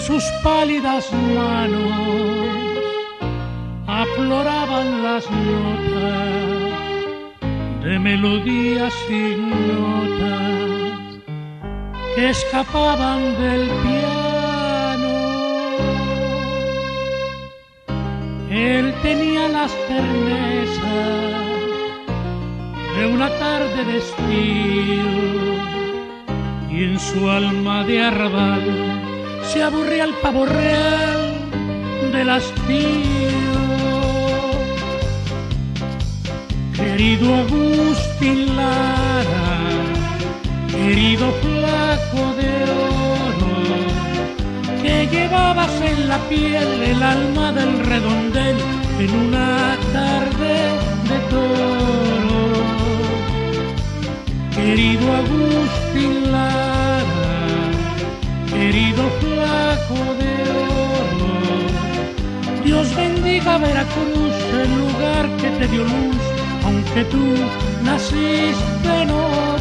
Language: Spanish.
sus pálidas manos afloraban las notas de melodías ignotas que escapaban del piano. Él tenía las ternezas de una tarde de estío y en su alma de arrabal se aburría el pavo real del hastío. Querido Agustín Lara, querido flaco de oro, que llevabas en la piel el alma del redondel en una tarde de toro. Querido Agustín Lara, querido flaco de oro, Dios bendiga Veracruz, el lugar que te dio luz, aunque tú naciste en.